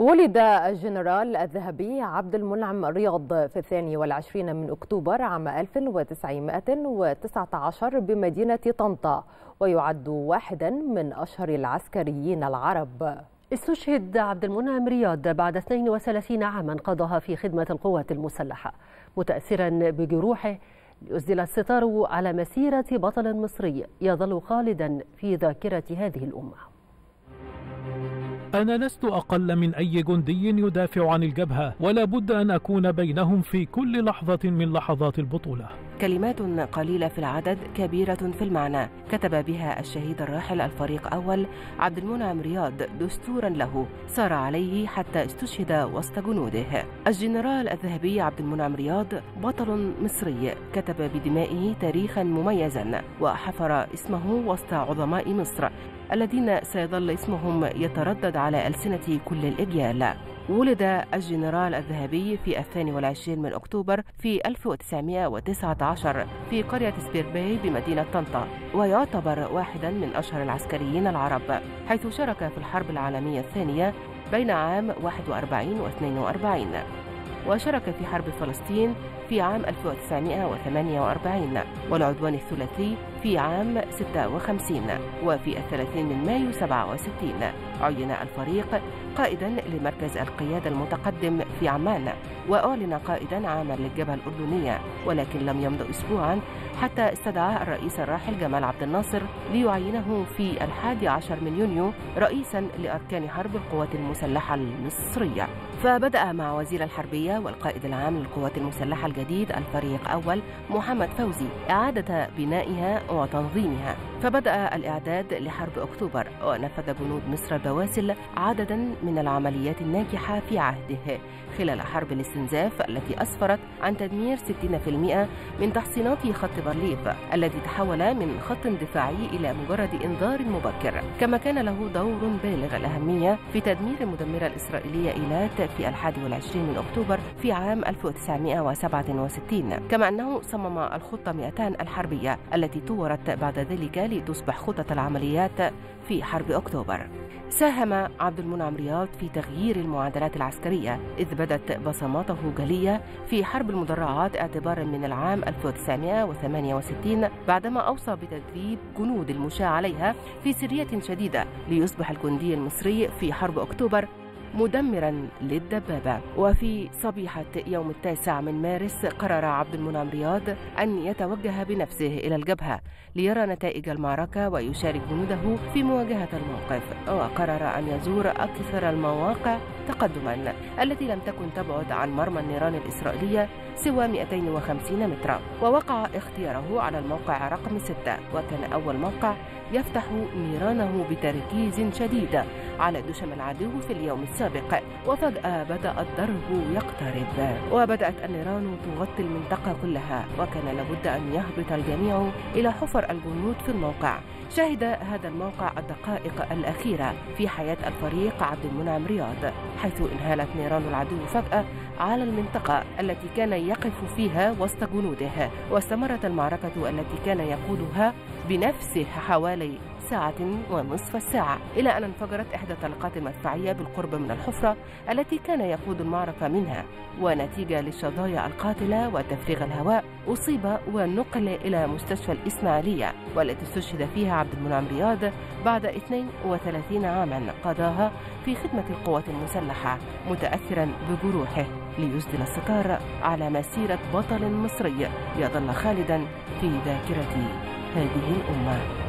ولد الجنرال الذهبي عبد المنعم رياض في الثاني والعشرين من أكتوبر عام 1919 بمدينة طنطا ويعد واحدا من أشهر العسكريين العرب. استشهد عبد المنعم رياض بعد 32 عاما قضاها في خدمة القوات المسلحة متأثرا بجروحه ليسدل الستار على مسيرة بطل مصري يظل خالدا في ذاكرة هذه الأمة. أنا لست أقل من أي جندي يدافع عن الجبهة ولا بد أن أكون بينهم في كل لحظة من لحظات البطولة. كلمات قليلة في العدد كبيرة في المعنى. كتب بها الشهيد الراحل الفريق أول عبد المنعم رياض دستورا له. سار عليه حتى استشهد وسط جنوده. الجنرال الذهبي عبد المنعم رياض بطل مصري. كتب بدمائه تاريخا مميزا وحفر اسمه وسط عظماء مصر الذين سيظل اسمهم يتردد على ألسنة كل الأجيال. ولد الجنرال الذهبي في الثاني والعشرين من أكتوبر في 1919 في قرية سبيرباي بمدينة طنطا ويعتبر واحدا من أشهر العسكريين العرب حيث شارك في الحرب العالمية الثانية بين عام 41 و 42 وشارك في حرب فلسطين في عام 1948 والعدوان الثلاثي في عام 56 وفي الثلاثين من مايو 67 عين الفريق قائدا لمركز القيادة المتقدم في عمان وأعلن قائدا عاما للجبهة الأردنية ولكن لم يمض أسبوعا حتى استدعى الرئيس الراحل جمال عبد الناصر ليعينه في الحادي عشر من يونيو رئيسا لأركان حرب القوات المسلحة المصرية. فبدأ مع وزير الحربية والقائد العام للقوات المسلحة الجديد الفريق أول محمد فوزي إعادة بنائها وتنظيمها. فبدأ الإعداد لحرب أكتوبر ونفذ جنود مصر البواسل عددا من العمليات الناجحة في عهده. خلال حرب الاستنزاف التي أسفرت عن تدمير 60% من تحصينات خط بارليف الذي تحول من خط دفاعي إلى مجرد إنذار مبكر. كما كان له دور بالغ الأهمية في تدمير المدمرة الإسرائيلية إيلات في الحادي والعشرين من أكتوبر في عام 1967 كما أنه صمم الخطة 200 الحربية التي طورت بعد ذلك لتصبح خطة العمليات في حرب أكتوبر. ساهم عبد المنعم رياض في تغيير المعادلات العسكرية إذ بدت بصماته جلية في حرب المدرعات اعتبارا من العام 1968 بعدما أوصى بتدريب جنود المشاة عليها في سرية شديدة ليصبح الجندي المصري في حرب أكتوبر مدمرا للدبابة. وفي صبيحة يوم التاسع من مارس قرر عبد المنعم رياض أن يتوجه بنفسه إلى الجبهة ليرى نتائج المعركة ويشارك جنوده في مواجهة الموقف. وقرر أن يزور أكثر المواقع تقدما التي لم تكن تبعد عن مرمى النيران الإسرائيلية سوى 250 مترا. ووقع اختياره على الموقع رقم 6 وكان أول موقع يفتح نيرانه بتركيز شديد على دشم العدو في اليوم السابق وفجأة بدأ الضرب يقترب. وبدأت النيران تغطي المنطقة كلها وكان لابد أن يهبط الجميع إلى حفر الجنود في الموقع. شهد هذا الموقع الدقائق الأخيرة في حياة الفريق عبد المنعم رياض حيث انهالت نيران العدو فجأة على المنطقة التي كان يقف فيها وسط جنوده واستمرت المعركة التي كان يقودها بنفسه حوالي ساعة ونصف الساعة. إلى أن انفجرت إحدى الطلقات المدفعية بالقرب من الحفرة التي كان يقود المعركة منها. ونتيجة للشظايا القاتلة وتفريغ الهواء أصيب ونقل إلى مستشفى الإسماعيلية والتي استشهد فيها عبد المنعم رياض بعد 32 عاما قضاها في خدمة القوات المسلحة متأثرا بجروحه. ليسدل الستار على مسيرة بطل مصري يظل خالدا في ذاكرة هذه الأمة.